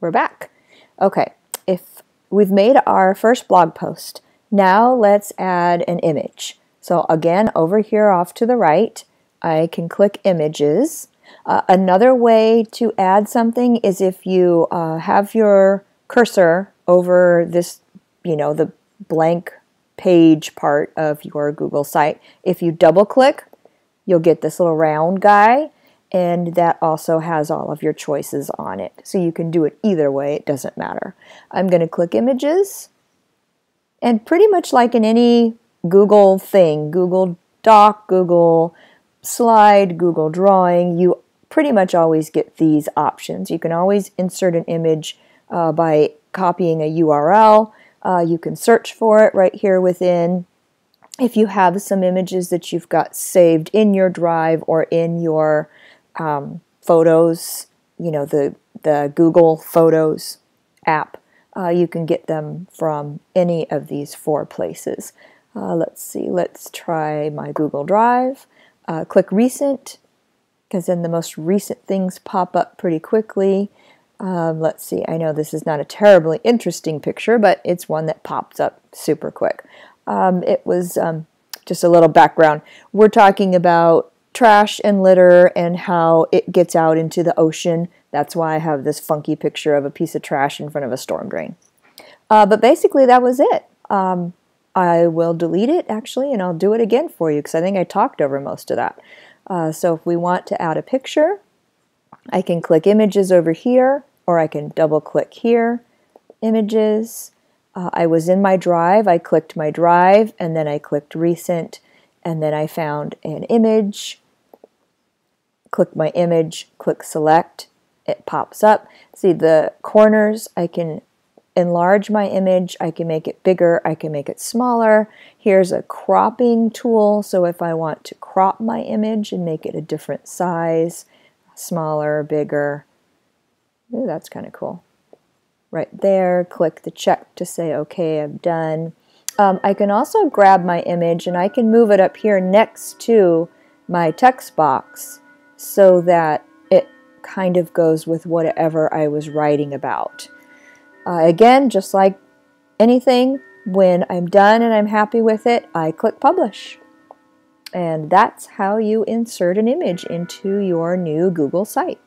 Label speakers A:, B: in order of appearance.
A: we're back. Okay, if we've made our first blog post, now let's add an image. So again, over here off to the right, I can click images. Uh, another way to add something is if you uh, have your cursor over this, you know, the blank page part of your Google site. If you double click, you'll get this little round guy and that also has all of your choices on it. So you can do it either way, it doesn't matter. I'm going to click images and pretty much like in any Google thing, Google Doc, Google Slide, Google Drawing, you pretty much always get these options. You can always insert an image uh, by copying a URL. Uh, you can search for it right here within. If you have some images that you've got saved in your drive or in your um, photos, you know, the, the Google Photos app, uh, you can get them from any of these four places. Uh, let's see, let's try my Google Drive. Uh, click Recent, because then the most recent things pop up pretty quickly. Um, let's see, I know this is not a terribly interesting picture, but it's one that pops up super quick. Um, it was um, just a little background. We're talking about trash and litter and how it gets out into the ocean. That's why I have this funky picture of a piece of trash in front of a storm drain. Uh, but basically, that was it. Um, I will delete it actually, and I'll do it again for you because I think I talked over most of that. Uh, so if we want to add a picture, I can click images over here, or I can double click here, images. Uh, I was in my drive, I clicked my drive, and then I clicked recent, and then I found an image click my image, click select, it pops up. See the corners, I can enlarge my image, I can make it bigger, I can make it smaller. Here's a cropping tool, so if I want to crop my image and make it a different size, smaller, bigger, ooh, that's kind of cool. Right there, click the check to say, okay, I'm done. Um, I can also grab my image and I can move it up here next to my text box so that it kind of goes with whatever I was writing about. Uh, again, just like anything, when I'm done and I'm happy with it, I click publish. And that's how you insert an image into your new Google site.